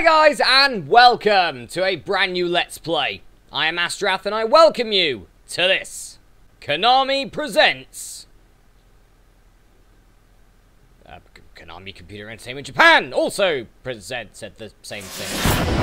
Hi guys, and welcome to a brand new Let's Play. I am Masterath, and I welcome you to this. Konami presents... Uh, Konami Computer Entertainment Japan also presents at the same thing.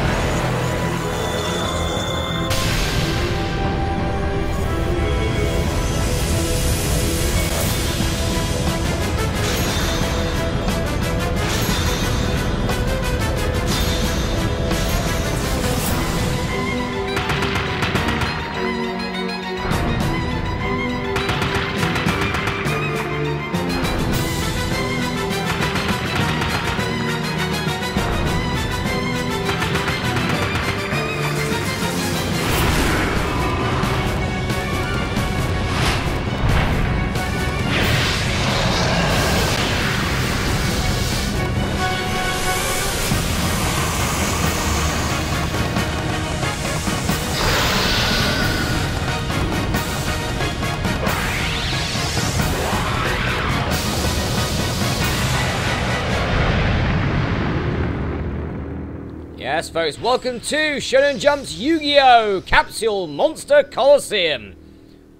Yes, folks, welcome to Shonen Jump's Yu-Gi-Oh! Capsule Monster Coliseum.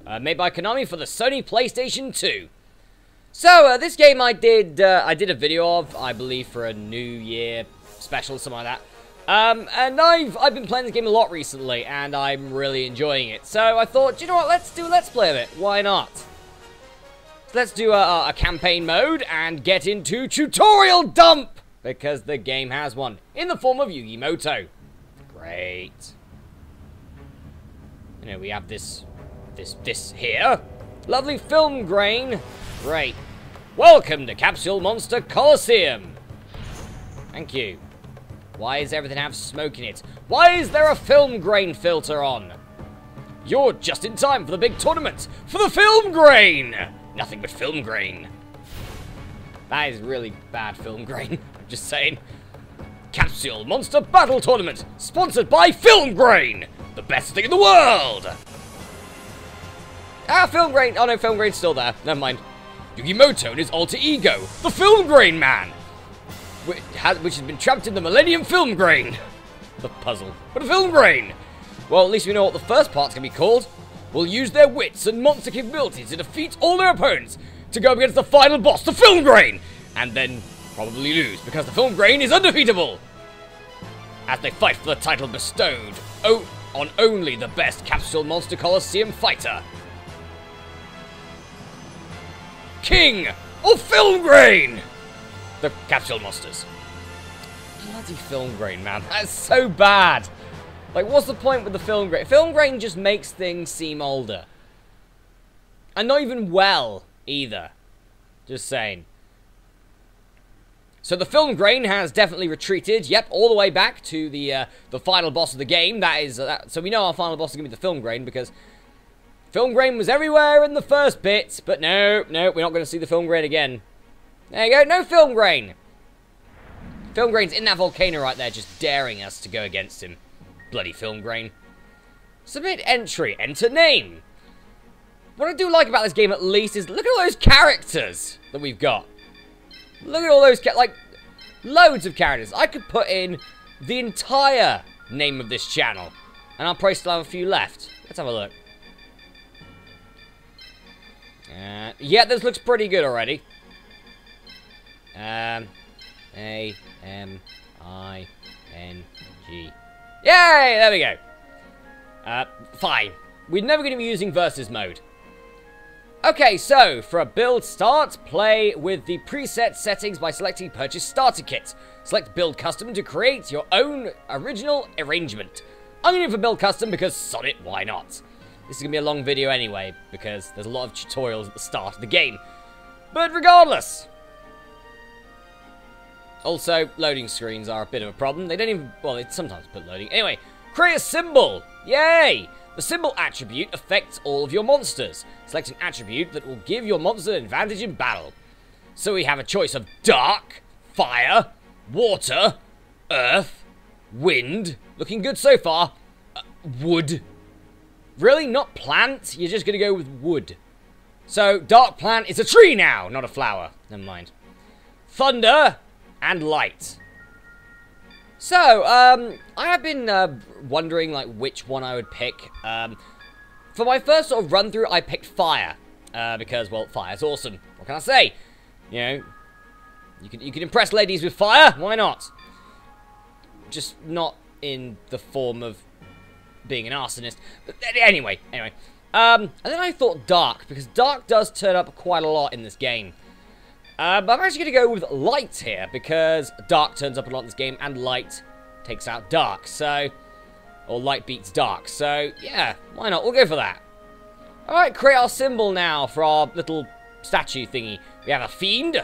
Uh, made by Konami for the Sony PlayStation 2. So, uh, this game I did, uh, I did a video of, I believe, for a New Year special, something like that. Um, and I've, I've been playing this game a lot recently, and I'm really enjoying it. So I thought, you know what, let's do Let's Play of it. Why not? Let's do a, a campaign mode and get into Tutorial Dump! Because the game has one, in the form of Yugi Moto. Great. You know, we have this, this, this here. Lovely film grain. Great. Welcome to Capsule Monster Coliseum. Thank you. Why does everything have smoke in it? Why is there a film grain filter on? You're just in time for the big tournament. For the film grain! Nothing but film grain. That is really bad film grain. Just saying. Capsule Monster Battle Tournament, sponsored by Film Grain, the best thing in the world. Ah, Film Grain. Oh no, Film Grain's still there. Never mind. Yugimoto and his alter ego, the Film Grain Man, which has, which has been trapped in the Millennium Film Grain. The puzzle, but a Film Grain. Well, at least we know what the first part's gonna be called. We'll use their wits and monster capabilities to defeat all their opponents to go against the final boss, the Film Grain, and then probably lose because the Film Grain is undefeatable. As they fight for the title bestowed o on only the best Capsule Monster Coliseum fighter. King of Film Grain! The Capsule Monsters. Bloody Film Grain, man. That's so bad. Like, what's the point with the Film Grain? Film Grain just makes things seem older. And not even well, either. Just saying. So the film grain has definitely retreated. Yep, all the way back to the uh, the final boss of the game. That is, uh, so we know our final boss is gonna be the film grain because film grain was everywhere in the first bit. But no, no, we're not gonna see the film grain again. There you go, no film grain. Film grain's in that volcano right there, just daring us to go against him. Bloody film grain. Submit entry, enter name. What I do like about this game at least is look at all those characters that we've got. Look at all those, like, loads of characters. I could put in the entire name of this channel. And I'll probably still have a few left. Let's have a look. Uh, yeah, this looks pretty good already. Um, A, M, I, N, G. Yay! There we go. Uh, fine. We're never going to be using versus mode. Okay, so, for a build start, play with the preset settings by selecting Purchase Starter Kit. Select Build Custom to create your own original arrangement. I'm going to for Build Custom because, sod it, why not? This is going to be a long video anyway, because there's a lot of tutorials at the start of the game. But regardless... Also, loading screens are a bit of a problem. They don't even... Well, they sometimes put loading. Anyway, create a symbol! Yay! The symbol attribute affects all of your monsters. Select an attribute that will give your monster an advantage in battle. So we have a choice of dark, fire, water, earth, wind. Looking good so far. Uh, wood. Really? Not plant? You're just going to go with wood. So, dark plant is a tree now, not a flower. Never mind. Thunder and light. So, um, I have been uh, wondering like which one I would pick. Um, for my first sort of run through, I picked fire uh, because well, fire's awesome. What can I say? You know, you can you can impress ladies with fire. Why not? Just not in the form of being an arsonist. But anyway, anyway. Um, and then I thought dark because dark does turn up quite a lot in this game. Um, but I'm actually going to go with light here, because dark turns up a lot in this game, and light takes out dark, so... Or light beats dark, so yeah, why not? We'll go for that. Alright, create our symbol now for our little statue thingy. We have a fiend,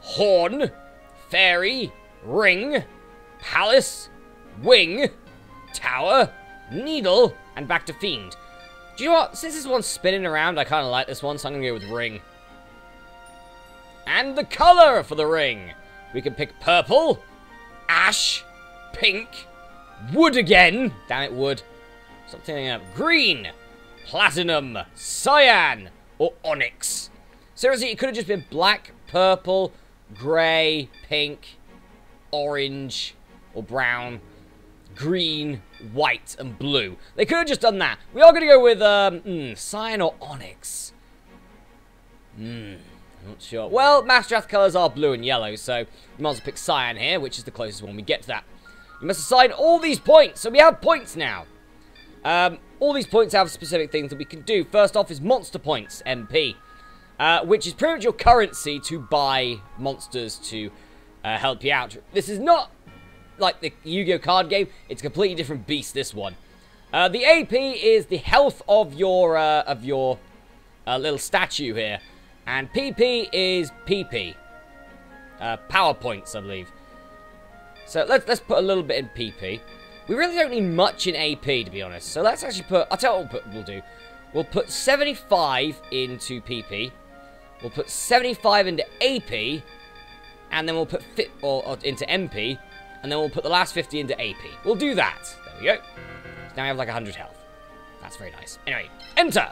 horn, fairy, ring, palace, wing, tower, needle, and back to fiend. Do you know what? Since this one's spinning around, I kind of like this one, so I'm going to go with ring. And the color for the ring. We can pick purple, ash, pink, wood again. Damn it, wood. Something up. Green, platinum, cyan, or onyx. Seriously, it could have just been black, purple, grey, pink, orange, or brown, green, white, and blue. They could have just done that. We are going to go with um, mm, cyan or onyx. Hmm. Not sure. Well, Master colours are blue and yellow, so you might as well pick cyan here, which is the closest one we get to that. You must assign all these points, so we have points now. Um, all these points have specific things that we can do. First off is monster points, MP, uh, which is pretty much your currency to buy monsters to uh, help you out. This is not like the Yu-Gi-Oh card game. It's a completely different beast, this one. Uh, the AP is the health of your, uh, of your uh, little statue here. And PP is PP. Uh, PowerPoints, I believe. So let's let's put a little bit in PP. We really don't need much in AP, to be honest. So let's actually put... I'll tell you what we'll, do. We'll put 75 into PP. We'll put 75 into AP. And then we'll put... Fit, or, or into MP. And then we'll put the last 50 into AP. We'll do that. There we go. Now we have like 100 health. That's very nice. Anyway, enter!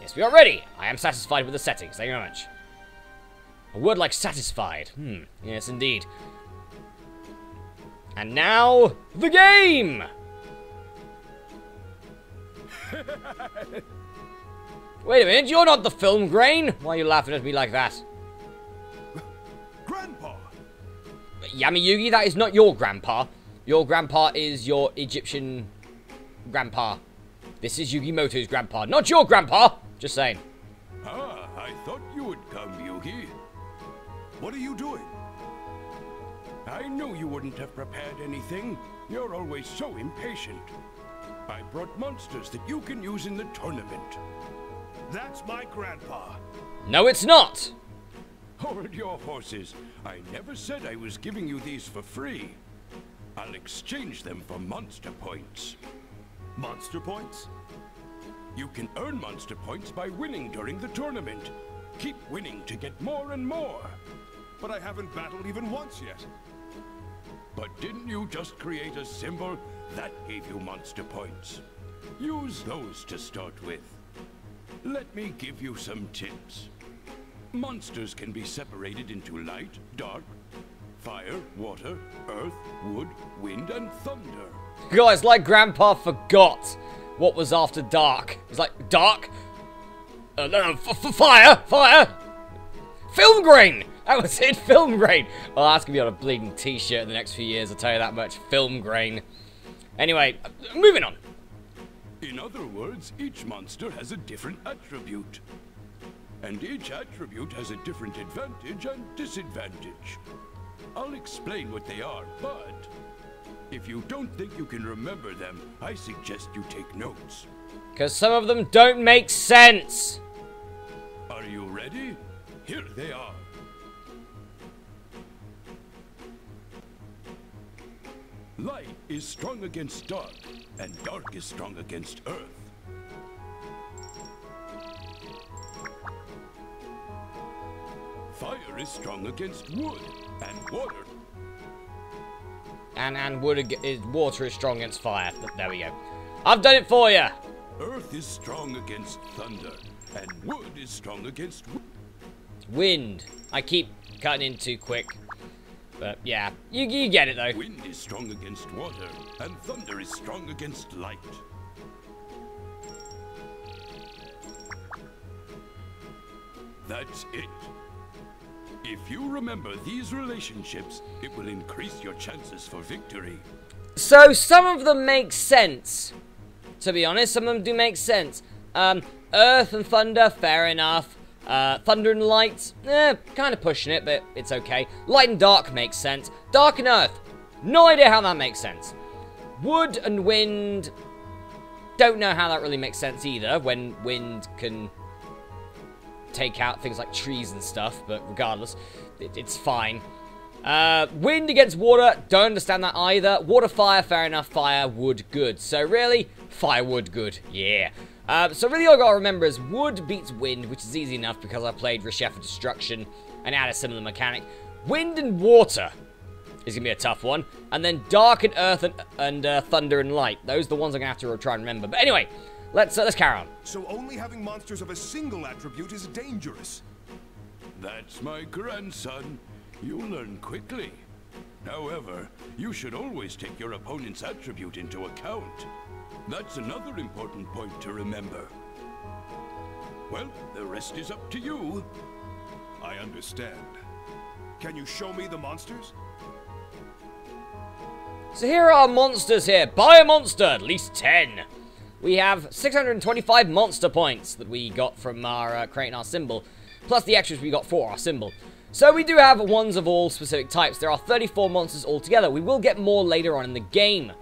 Yes, we are ready. I am satisfied with the settings. Thank you very much. A word like satisfied. Hmm. Yes, indeed. And now, the game! Wait a minute, you're not the film grain! Why are you laughing at me like that? Grandpa! Yami Yugi, that is not your grandpa. Your grandpa is your Egyptian grandpa. This is Yugimoto's grandpa, not your grandpa! Just saying. Ah, I thought you would come, Yugi. What are you doing? I knew you wouldn't have prepared anything. You're always so impatient. I brought monsters that you can use in the tournament. That's my grandpa. No, it's not! Hold your horses. I never said I was giving you these for free. I'll exchange them for monster points. Monster points? You can earn monster points by winning during the tournament. Keep winning to get more and more. But I haven't battled even once yet. But didn't you just create a symbol? That gave you monster points. Use those to start with. Let me give you some tips. Monsters can be separated into light, dark, fire, water, earth, wood, wind, and thunder. Guys, like Grandpa forgot what was after dark. It's like, dark? Uh, no, no, fire, fire! Film grain! That was it, film grain! Well, that's gonna be on a bleeding t-shirt in the next few years, I'll tell you that much. Film grain. Anyway, moving on. In other words, each monster has a different attribute. And each attribute has a different advantage and disadvantage. I'll explain what they are, but if you don't think you can remember them, I suggest you take notes. Because some of them don't make sense. Are you ready? Here they are. Light is strong against dark, and dark is strong against earth. Fire is strong against wood, and water and and wood is water is strong against fire. There we go. I've done it for you. Earth is strong against thunder, and wood is strong against wind. I keep cutting in too quick. But yeah, you, you get it though. Wind is strong against water, and thunder is strong against light. That's it. If you remember these relationships, it will increase your chances for victory. So some of them make sense. To be honest, some of them do make sense. Um, Earth and Thunder, fair enough. Uh, Thunder and Light, eh, kind of pushing it, but it's okay. Light and Dark makes sense. Dark and Earth, no idea how that makes sense. Wood and Wind, don't know how that really makes sense either, when wind can take out things like trees and stuff, but regardless, it, it's fine. Uh, wind against water, don't understand that either. Water, fire, fair enough. Fire, wood, good. So really, fire, wood, good. Yeah. Uh, so really all I gotta remember is wood beats wind, which is easy enough because I played Reshef of Destruction and had a similar mechanic. Wind and water is gonna be a tough one. And then dark and earth and, and uh, thunder and light. Those are the ones I'm gonna have to try and remember. But anyway, let's, uh, let's carry on. So only having monsters of a single attribute is dangerous. That's my grandson. You'll learn quickly. However, you should always take your opponent's attribute into account. That's another important point to remember. Well, the rest is up to you. I understand. Can you show me the monsters? So here are our monsters here. Buy a monster, at least 10. We have 625 monster points that we got from our uh, creating our symbol, plus the extras we got for our symbol. So we do have ones of all specific types. There are 34 monsters altogether. We will get more later on in the game.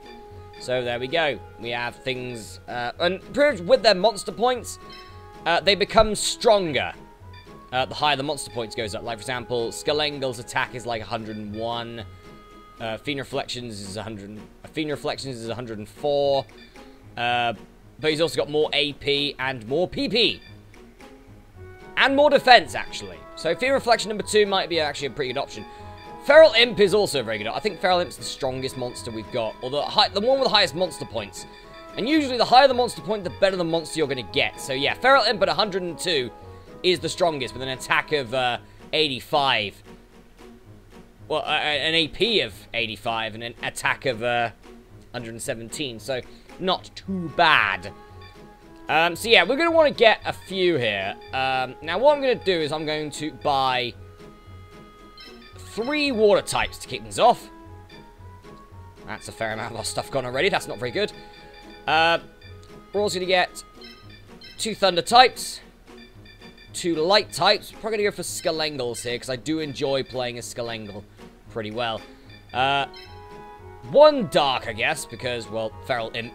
So there we go. We have things, uh, and pretty with their monster points, uh, they become stronger. Uh, the higher the monster points goes up. Like, for example, Skelengel's attack is like 101. Uh, Fiend Reflections is 100. Uh, Fiend Reflections is 104. Uh, but he's also got more AP and more PP. And more defense, actually. So Fiend Reflection number two might be actually a pretty good option. Feral Imp is also very good. I think Feral Imp's the strongest monster we've got. Or the, high, the one with the highest monster points. And usually the higher the monster point, the better the monster you're going to get. So yeah, Feral Imp at 102 is the strongest with an attack of uh, 85. Well, uh, an AP of 85 and an attack of uh, 117. So not too bad. Um, so yeah, we're going to want to get a few here. Um, now what I'm going to do is I'm going to buy three water types to kick things off. That's a fair amount of our stuff gone already. That's not very good. Uh, we're also going to get two thunder types, two light types. We're probably going to go for Skelengels here because I do enjoy playing a Skelengel pretty well. Uh, one dark, I guess, because, well, Feral Imp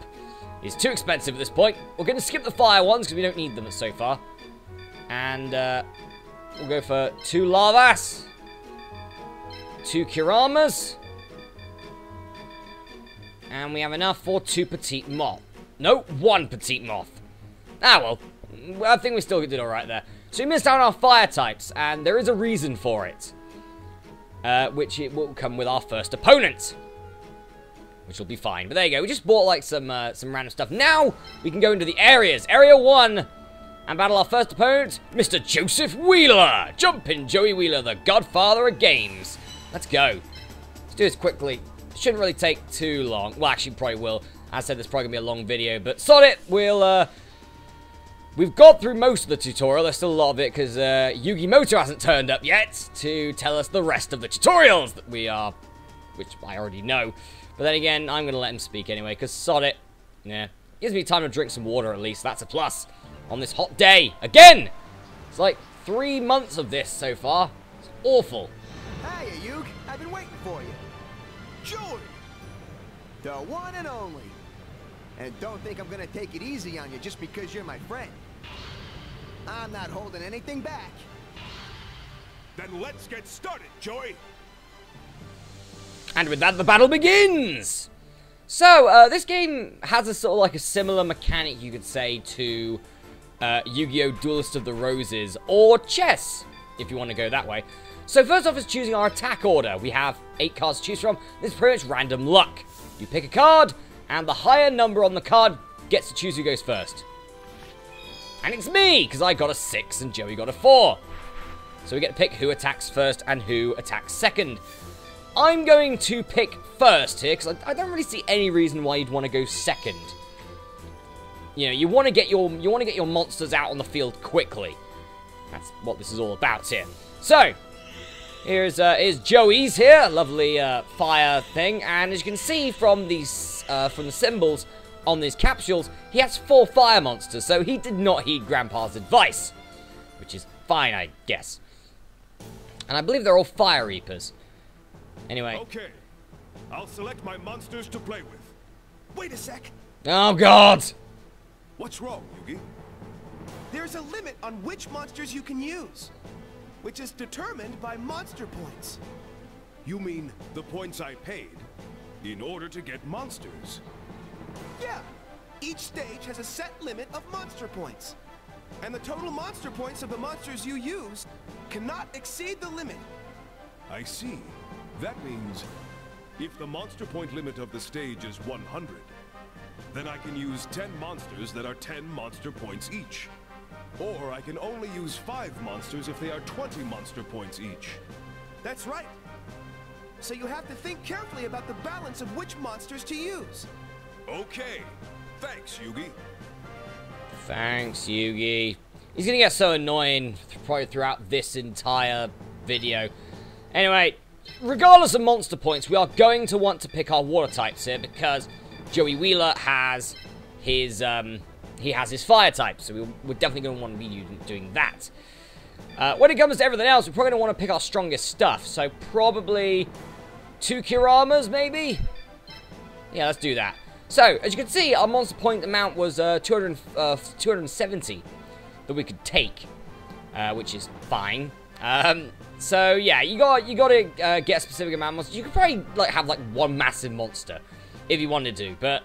is too expensive at this point. We're going to skip the fire ones because we don't need them so far. And uh, we'll go for two Lavas, two Kuramas, and we have enough for two Petite Moth. No, one Petite Moth. Ah, well, I think we still did alright there. So we missed out on our fire types, and there is a reason for it. Uh, which it will come with our first opponent which will be fine. But there you go. We just bought, like, some uh, some random stuff. Now, we can go into the areas. Area 1, and battle our first opponent, Mr. Joseph Wheeler. Jump in, Joey Wheeler, the godfather of games. Let's go. Let's do this quickly. Shouldn't really take too long. Well, actually, probably will. As I said, this probably to be a long video, but sod it. We'll, uh... We've got through most of the tutorial. There's still a lot of it because uh, Yugi Moto hasn't turned up yet to tell us the rest of the tutorials that we are, which I already know. But then again, I'm going to let him speak anyway, because sod it. Yeah. Gives me time to drink some water at least. That's a plus. On this hot day. Again! It's like three months of this so far. It's awful. Hey, Ayuk. I've been waiting for you. Joey! The one and only. And don't think I'm gonna take it easy on you just because you're my friend. I'm not holding anything back. Then let's get started, Joey! And with that, the battle begins! So, uh, this game has a sort of like a similar mechanic, you could say, to uh, Yu-Gi-Oh! Duelist of the Roses, or chess, if you want to go that way. So first off is choosing our attack order. We have eight cards to choose from. This is pretty much random luck. You pick a card, and the higher number on the card gets to choose who goes first. And it's me, because I got a 6 and Joey got a 4. So we get to pick who attacks first and who attacks second. I'm going to pick first here, because I, I don't really see any reason why you'd want to go second. You know, you want to get your you want to get your monsters out on the field quickly. That's what this is all about here. So, here's uh, here's Joey's here, lovely uh, fire thing, and as you can see from these uh, from the symbols on these capsules, he has four fire monsters. So he did not heed Grandpa's advice, which is fine, I guess. And I believe they're all fire reapers. Anyway. Okay. I'll select my monsters to play with. Wait a sec. Oh God! What's wrong, Yugi? There's a limit on which monsters you can use, which is determined by monster points. You mean the points I paid in order to get monsters? Yeah. Each stage has a set limit of monster points. And the total monster points of the monsters you use cannot exceed the limit. I see. That means if the monster point limit of the stage is 100, then I can use 10 monsters that are 10 monster points each. Or I can only use 5 monsters if they are 20 monster points each. That's right. So you have to think carefully about the balance of which monsters to use. Okay. Thanks, Yugi. Thanks, Yugi. He's gonna get so annoying probably throughout this entire video. Anyway, regardless of monster points, we are going to want to pick our water types here because Joey Wheeler has his um, he has his fire type, so we, we're definitely going to want to be doing that. Uh, when it comes to everything else, we're probably going to want to pick our strongest stuff, so probably two Kuramas, maybe? Yeah, let's do that. So, as you can see, our monster point amount was uh, 200, uh, 270 that we could take, uh, which is fine. Um, so yeah, you got you got to uh, get a specific amount of monsters. You could probably like have like one massive monster if you wanted to, but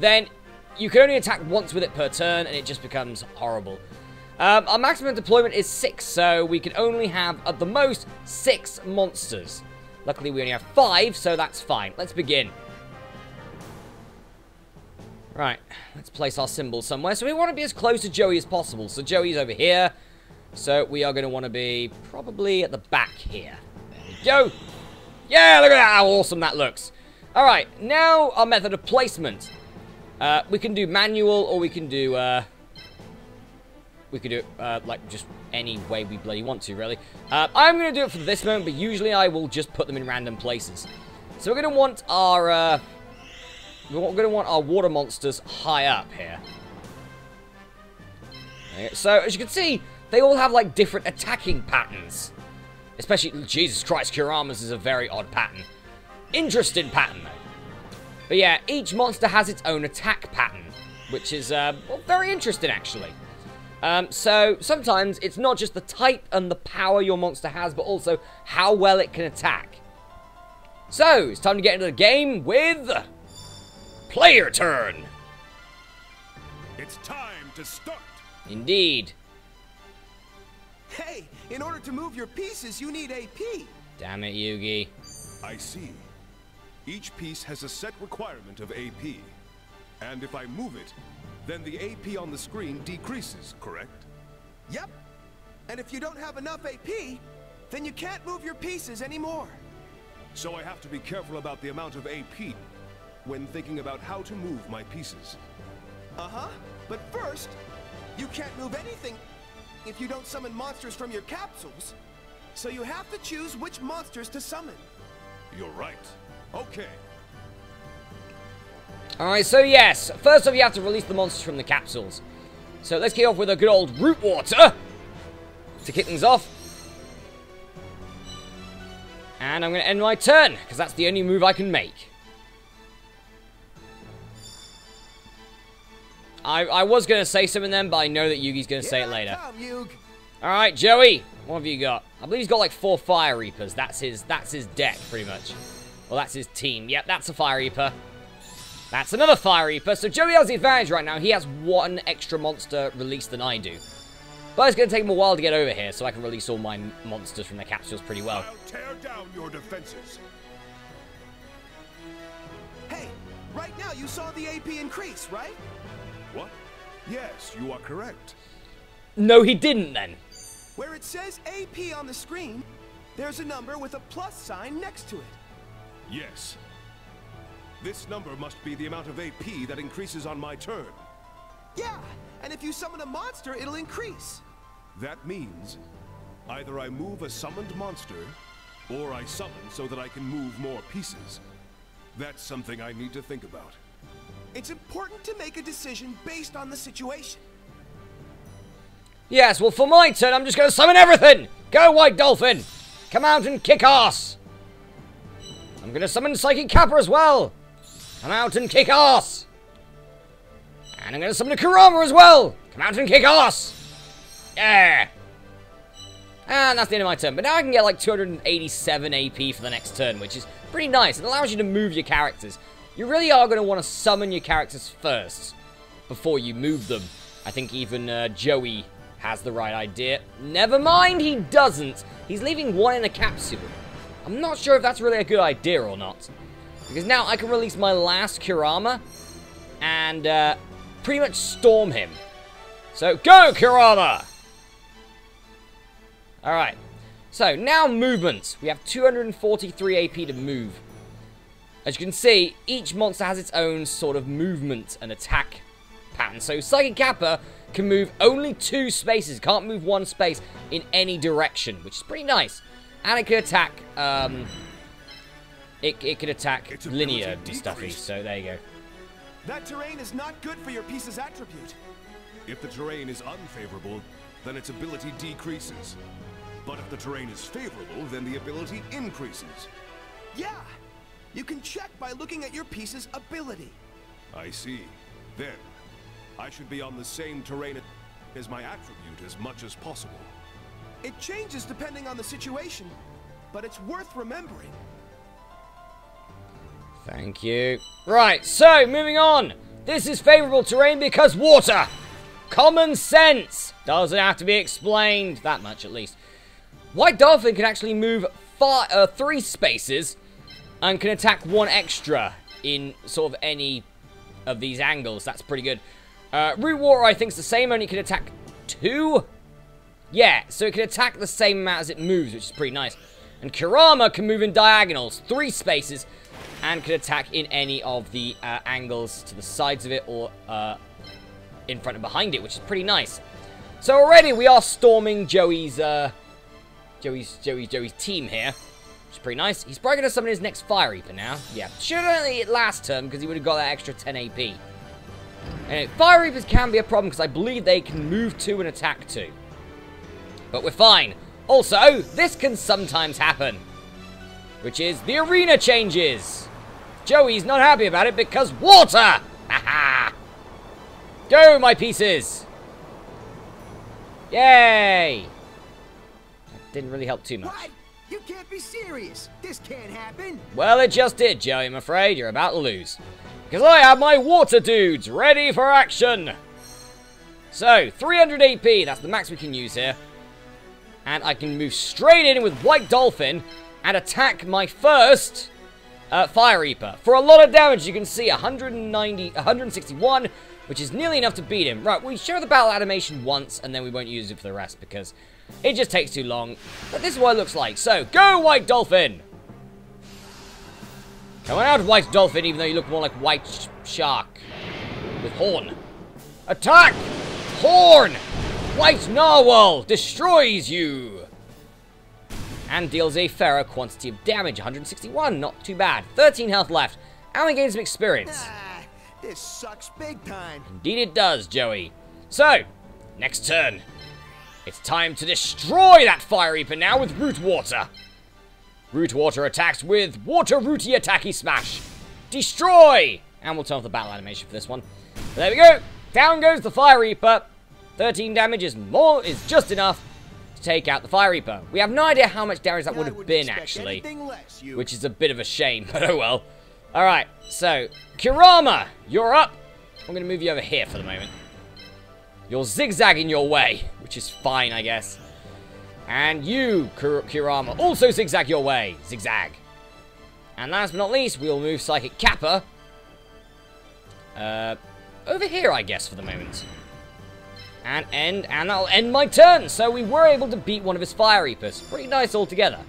then you can only attack once with it per turn, and it just becomes horrible. Um, our maximum deployment is six, so we can only have at the most six monsters. Luckily, we only have five, so that's fine. Let's begin. Right, let's place our symbol somewhere. So we want to be as close to Joey as possible. So Joey's over here. So we are going to want to be probably at the back here. There we go. Yeah, look at that, how awesome that looks. All right, now our method of placement. Uh, we can do manual or we can do, uh, we could do it, uh, like, just any way we bloody want to, really. Uh, I'm going to do it for this moment, but usually I will just put them in random places. So we're going to want our, uh, we're going to want our water monsters high up here. So, as you can see, they all have, like, different attacking patterns. Especially, Jesus Christ, Kurama's is a very odd pattern. Interesting pattern, though. But yeah, each monster has its own attack pattern, which is uh, well, very interesting, actually. Um, so, sometimes it's not just the type and the power your monster has, but also how well it can attack. So, it's time to get into the game with... Player turn! It's time to start! Indeed. Hey, in order to move your pieces, you need AP. Damn it, Yugi. I see. Each piece has a set requirement of AP. And if I move it, then the AP on the screen decreases, correct? Yep. And if you don't have enough AP, then you can't move your pieces anymore. So I have to be careful about the amount of AP when thinking about how to move my pieces. Uh-huh. But first, you can't move anything if you don't summon monsters from your capsules. So you have to choose which monsters to summon. You're right. Okay. Alright, so yes. First off, you have to release the monsters from the capsules. So let's kick off with a good old root water. To kick things off. And I'm going to end my turn, because that's the only move I can make. I, I was going to say something then, but I know that Yugi's going to say it later. Alright, Joey, what have you got? I believe he's got like four Fire Reapers. That's his that's his deck, pretty much. Well, that's his team. Yep, that's a Fire Reaper. That's another Fire Reaper. So Joey has the advantage right now. He has one extra monster released than I do. But it's going to take him a while to get over here, so I can release all my monsters from the capsules pretty well. I'll tear down your defenses. Hey, right now you saw the AP increase, right? What? Yes, you are correct. No, he didn't then. Where it says AP on the screen, there's a number with a plus sign next to it. Yes. This number must be the amount of AP that increases on my turn. Yeah, and if you summon a monster, it'll increase. That means either I move a summoned monster, or I summon so that I can move more pieces. That's something I need to think about. It's important to make a decision based on the situation. Yes, well, for my turn, I'm just going to summon everything! Go, White Dolphin! Come out and kick ass! I'm going to summon Psychic Kappa as well! Come out and kick ass! And I'm going to summon a Kurama as well! Come out and kick ass! Yeah! And that's the end of my turn. But now I can get like 287 AP for the next turn, which is pretty nice. It allows you to move your characters. You really are going to want to summon your characters first before you move them. I think even uh, Joey has the right idea. Never mind, he doesn't. He's leaving one in a capsule. I'm not sure if that's really a good idea or not. Because now I can release my last Kurama and uh, pretty much storm him. So, go, Kurama! Alright. So, now movement. We have 243 AP to move. As you can see, each monster has its own sort of movement and attack pattern. So, Psychic Kappa can move only two spaces, can't move one space in any direction, which is pretty nice. And it can attack, um, it, it can attack linear ability stuffy, so there you go. That terrain is not good for your piece's attribute. If the terrain is unfavorable, then its ability decreases. But if the terrain is favorable, then the ability increases. Yeah, you can check by looking at your piece's ability. I see. Then, I should be on the same terrain as my attribute as much as possible. It changes depending on the situation, but it's worth remembering. Thank you. Right, so moving on. This is favorable terrain because water. Common sense. Doesn't have to be explained. That much, at least. White Dolphin can actually move five, uh, three spaces and can attack one extra in sort of any of these angles. That's pretty good. Uh, Root Water, I think, is the same, only can attack two. Yeah, so it can attack the same amount as it moves, which is pretty nice. And Kurama can move in diagonals, three spaces, and can attack in any of the uh, angles to the sides of it or uh, in front and behind it, which is pretty nice. So already we are storming Joey's, uh, Joey's, Joey's, Joey's team here, pretty nice. He's probably going to summon his next Fire Reaper now. Yeah, should have it last turn because he would have got that extra 10 AP. Anyway, Fire Reapers can be a problem because I believe they can move two and attack two. But we're fine. Also, this can sometimes happen. Which is the arena changes. Joey's not happy about it because water! Go, my pieces! Yay! That didn't really help too much. You can't be serious. This can't happen. Well, it just did, Joey, I'm afraid. You're about to lose. Because I have my water dudes ready for action! So, 300 AP, that's the max we can use here. And I can move straight in with White Dolphin and attack my first uh, Fire Reaper. For a lot of damage, you can see 190, 161, which is nearly enough to beat him. Right, we show the battle animation once, and then we won't use it for the rest, because it just takes too long. But this is what it looks like. So, go White Dolphin! Come on out, White Dolphin, even though you look more like White sh Shark. With Horn. Attack! Horn! White Narwhal destroys you! And deals a fairer quantity of damage, 161, not too bad. 13 health left, and we gain some experience. Ah, this sucks big time. Indeed it does, Joey. So, next turn. It's time to destroy that Fire Reaper now with Root Water. Root Water attacks with Water Rooty Attacky Smash. Destroy! And we'll turn off the battle animation for this one. There we go. Down goes the Fire Reaper. 13 damage is more is just enough to take out the Fire Reaper. We have no idea how much damage that would have been, actually. less. Which is a bit of a shame, but oh well. Alright, so, Kurama, you're up. I'm going to move you over here for the moment. You're zigzagging your way, which is fine, I guess. And you, Kur Kurama, also zigzag your way. Zigzag. And last but not least, we'll move Psychic Kappa. Uh, over here, I guess, for the moment. And end, and that'll end my turn. So we were able to beat one of his Fire Reapers. Pretty nice altogether.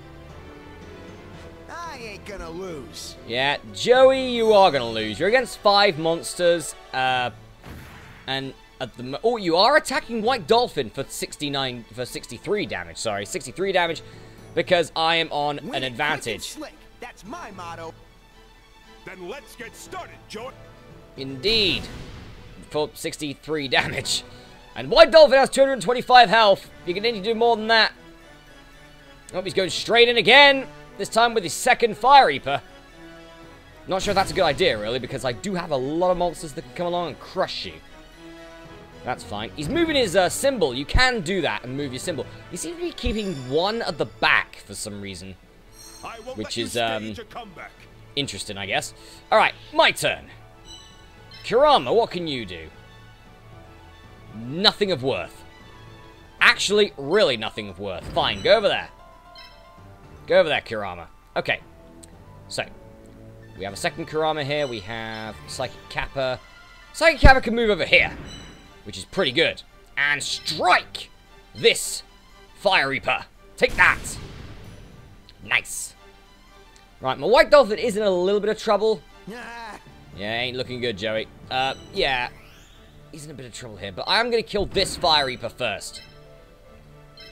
I ain't gonna lose. Yeah, Joey, you are going to lose. You're against five monsters, uh, and at the mo- oh, you are attacking White Dolphin for 69 for 63 damage. Sorry, 63 damage, because I am on an it quick and advantage. That's my motto. Then let's get started, Joey. Indeed, for 63 damage. And White Dolphin has 225 health. You can need to do more than that. Oh, he's going straight in again. This time with his second Fire Reaper. Not sure if that's a good idea, really, because I do have a lot of monsters that can come along and crush you. That's fine. He's moving his uh, symbol. You can do that and move your symbol. He seems to be keeping one at the back for some reason. Which is, um, stage a comeback. Interesting, I guess. Alright, my turn. Kurama, what can you do? Nothing of worth. Actually, really nothing of worth. Fine, go over there. Go over there, Kurama. Okay. So, we have a second Kurama here. We have Psychic Kappa. Psychic Kappa can move over here, which is pretty good. And strike this Fire Reaper. Take that. Nice. Right, my White Dolphin is in a little bit of trouble. Ah, Yeah, ain't looking good, Joey. Uh, yeah. He's in a bit of trouble here, but I am going to kill this Fire Reaper first.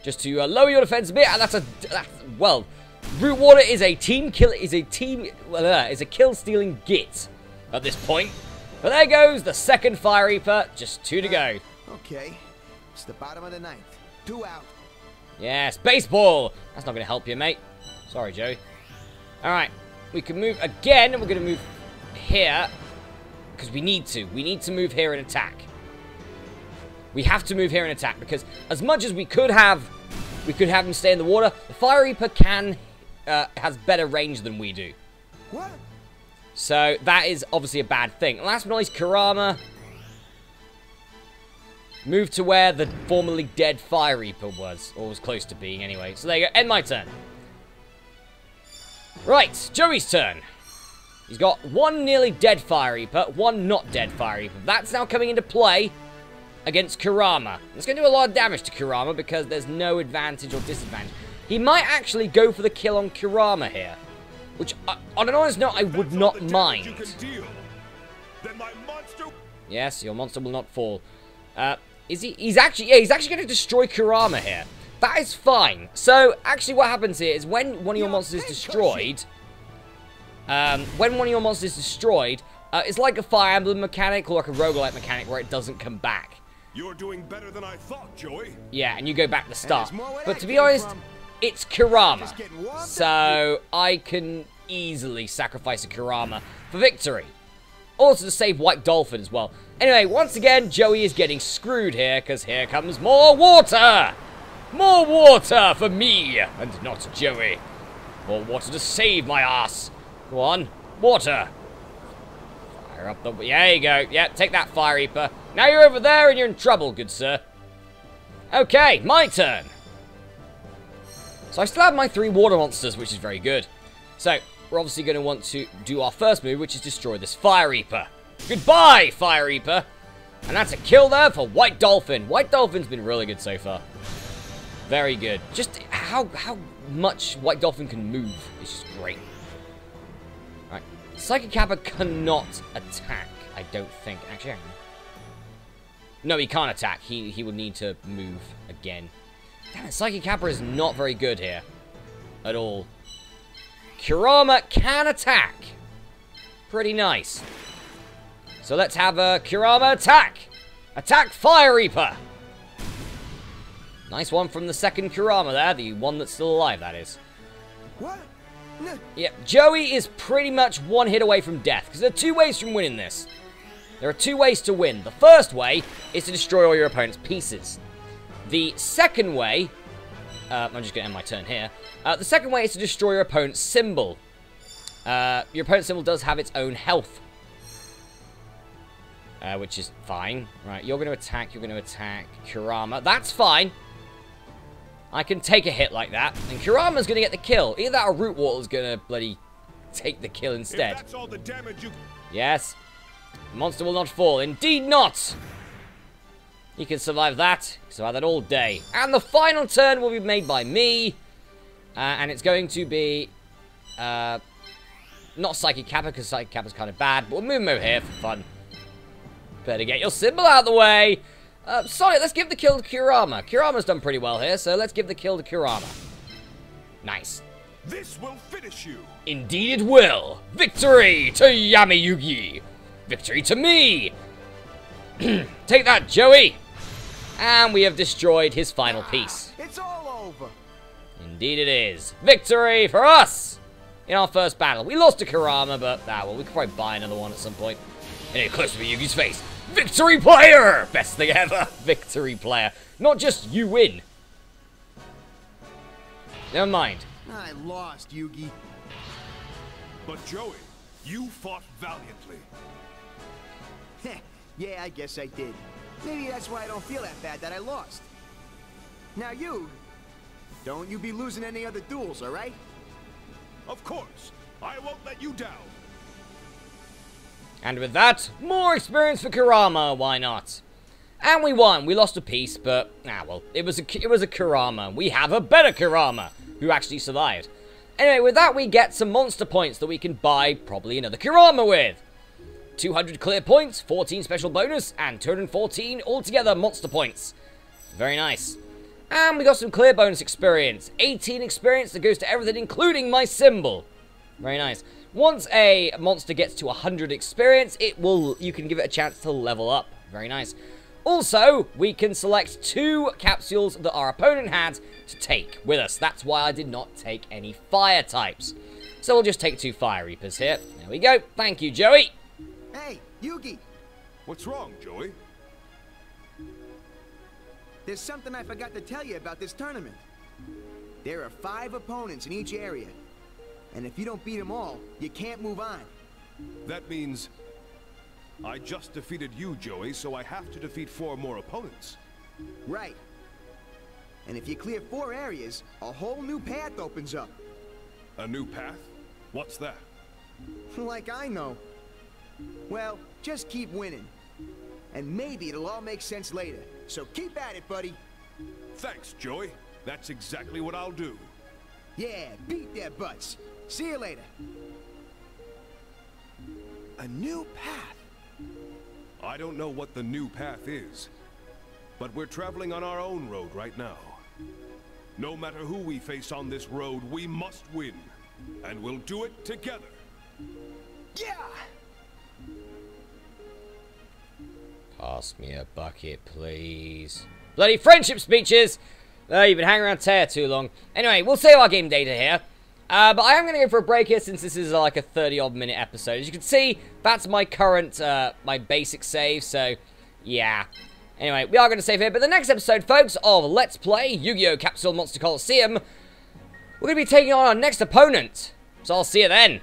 Just to uh, lower your defense a bit, and that's a... That's, well, Root Water is a team kill... Is a team... Well, uh, is a kill-stealing git at this point. But there goes the second Fire Reaper. Just two to go. okay. It's the bottom of the ninth. Two out. Yes, baseball! That's not going to help you, mate. Sorry, Joey. Alright, we can move again, and we're going to move here. Because we need to. We need to move here and attack. We have to move here and attack, because as much as we could have... We could have him stay in the water, the Fire Reaper can... Uh, has better range than we do. What? So, that is obviously a bad thing. Last but not least, Kurama. Moved to where the formerly dead Fire Reaper was. Or was close to being, anyway. So there you go. End my turn. Right, Joey's turn. He's got one nearly dead Fire Reaper, one not dead Fire Reaper. That's now coming into play against Kurama. It's going to do a lot of damage to Kurama because there's no advantage or disadvantage. He might actually go for the kill on Kurama here. Which, uh, on an honest note, I would not mind. Deal. Then my monster Yes, your monster will not fall. Uh, is he? He's actually, yeah, he's actually going to destroy Kurama here. That is fine. So, actually what happens here is when one of your monsters is destroyed, um, when one of your monsters is destroyed, uh, it's like a Fire Emblem mechanic or like a roguelike mechanic where it doesn't come back. You're doing better than I thought, Joey. Yeah, and you go back to the start. there's more where But to be honest, from. It's Kurama. Just getting warmed up. So I can easily sacrifice a Kurama for victory. Also to save White Dolphin as well. Anyway, once again, Joey is getting screwed here, because here comes more water! More water for me, and not Joey. More water to save my ass. Go on, water. Fire up the... There you go. Yeah, take that, Fire Reaper. Now you're over there and you're in trouble, good sir. Okay, my turn. So I still have my three water monsters, which is very good. So, we're obviously going to want to do our first move, which is destroy this Fire Reaper. Goodbye, Fire Reaper! And that's a kill there for White Dolphin. White Dolphin's been really good so far. Very good. Just how how much White Dolphin can move is just great. Right. Psychic Kappa cannot attack, I don't think. Actually. No, he can't attack. He, he would need to move again. Damn it, Psychic Kappa is not very good here. At all. Kurama can attack. Pretty nice. So let's have a Kurama attack. Attack Fire Reaper. Nice one from the second Kurama there, the one that's still alive, that is. What? No. Yep, Joey is pretty much one hit away from death, because there are two ways from winning this. There are two ways to win. The first way is to destroy all your opponent's pieces. The second way, uh, I'm just going to end my turn here. Uh, the second way is to destroy your opponent's symbol. Uh, your opponent's symbol does have its own health. Uh, which is fine. Right, you're going to attack, you're going to attack Kurama. That's fine. I can take a hit like that. And Kurama's going to get the kill. Either that or Root Water's going to bloody take the kill instead. that's all the damage you Yes. The monster will not fall. Indeed not! He can survive that. Survive that all day. And the final turn will be made by me. Uh, and it's going to be... Uh, not Psychic Kappa, because Psychic Kappa's kind of bad, but we'll move him over here for fun. Better get your symbol out of the way. Uh, Sonic, let's give the kill to Kurama. Kurama's done pretty well here, so let's give the kill to Kurama. Nice. This will finish you. Indeed it will. Victory to Yami Yugi. Victory to me. Take that, Joey. And we have destroyed his final piece. It's all over. Indeed it is. Victory for us! In our first battle. We lost to Kurama, but, ah, well, we could probably buy another one at some point. Anyway, close to Yugi's face. Victory player! Best thing ever. Victory player. Not just you win. Never mind. I lost, Yugi. But Joey, you fought valiantly. Yeah, I guess I did. Maybe that's why I don't feel that bad that I lost. Now you, don't you be losing any other duels, all right? Of course, I won't let you down. And with that, more experience for Kurama, why not? And we won. We lost a piece, but ah well, it was a it was a Kurama. We have a better Kurama who actually survived. Anyway, with that we get some monster points that we can buy probably another Kurama with. 200 clear points, 14 special bonus, and 214 altogether monster points. Very nice. And we got some clear bonus experience. 18 experience that goes to everything, including my symbol. Very nice. Once a monster gets to 100 experience, it will you can give it a chance to level up. Very nice. Also, we can select two capsules that our opponent had to take with us. That's why I did not take any fire types. So we'll just take two Fire Reapers here. There we go. Thank you, Joey. Hey, Yugi, What's wrong, Joey? there's something I forgot to tell you about this tournament. There are five opponents in each area. And if you don't beat them all, you can't move on. That means I just defeated you, Joey, so I have to defeat four more opponents. Right. And if you clear four areas, a whole new path opens up. A new path? What's that? Like I know. Well, just keep winning. And maybe it'll all make sense later. So keep at it, buddy. Thanks, Joey. That's exactly what I'll do. Yeah, beat their butts. See you later. A new path. I don't know what the new path is, but we're traveling on our own road right now. No matter who we face on this road, we must win. And we'll do it together. Yeah! Pass me a bucket, please. Bloody friendship speeches! You've been hanging around Téa too long. Anyway, we'll save our game data here. Uh, but I am going to go for a break here since this is uh, like a 30 odd minute episode. As you can see, that's my current, uh, my basic save, so yeah. Anyway, we are going to save here, but the next episode, folks, of Let's Play Yu-Gi-Oh! Capsule Monster Coliseum, we're going to be taking on our next opponent. So I'll see you then.